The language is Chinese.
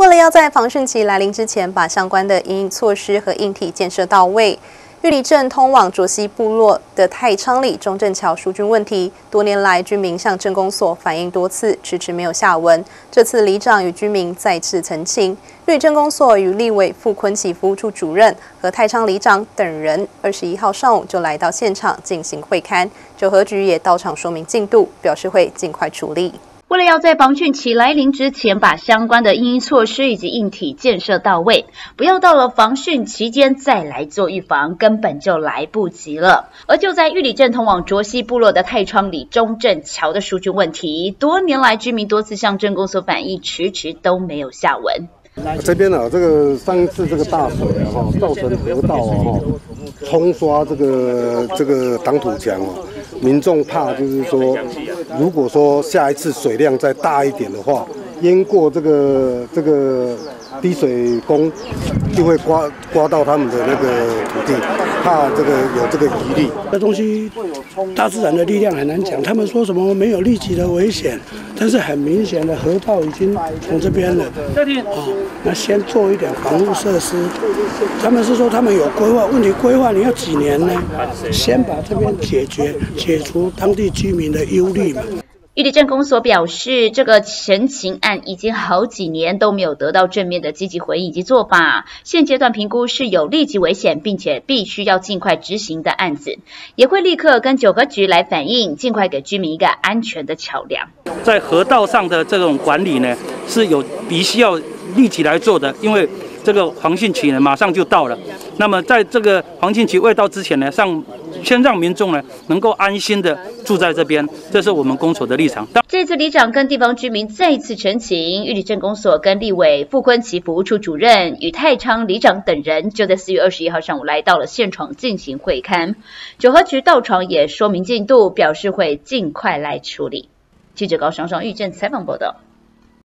为了要在防汛期来临之前，把相关的应措施和硬体建设到位，玉里镇通往卓溪部落的太昌里中正桥疏浚问题，多年来居民向镇公所反映多次，迟迟没有下文。这次里长与居民再次澄清，玉里镇公所与立委傅坤启服务处主任和太昌里长等人，二十一号上午就来到现场进行会勘，九合局也到场说明进度，表示会尽快处理。为了要在防汛期来临之前，把相关的应措施以及硬体建设到位，不要到了防汛期间再来做预防，根本就来不及了。而就在玉里镇通往卓西部落的太昌里中正桥的疏浚问题，多年来居民多次向镇公所反映，迟迟都没有下文。这边呢，这个上次这个大水啊，哈，造成河道啊，哈，冲刷这个这个挡土墙啊。民众怕就是说，如果说下一次水量再大一点的话，淹过这个这个滴水工，就会刮刮到他们的那个土地，怕这个有这个疑虑。这东西，大自然的力量很难讲。他们说什么没有立即的危险，但是很明显的河道已经从这边了。哦，那先做一点防护设施。他们是说他们有规划，问题规划你要几年呢？先把这边解决，解除当地居民的忧虑嘛。玉里镇公所表示，这个陈情案已经好几年都没有得到正面的积极回应以及做法，现阶段评估是有立即危险，并且必须要尽快执行的案子，也会立刻跟九合局来反映，尽快给居民一个安全的桥梁。在河道上的这种管理呢，是有必须要立即来做的，因为。这个黄汛期呢，马上就到了。那么，在这个黄汛期未到之前呢，上先让民众呢能够安心的住在这边，这是我们公所的立场。这次里长跟地方居民再次陈情，玉里镇公所跟立委傅坤奇服务处主任与太昌里长等人，就在四月二十一号上午来到了现场进行会勘。九合局到场也说明进度，表示会尽快来处理。记者高双双玉镇采访报道。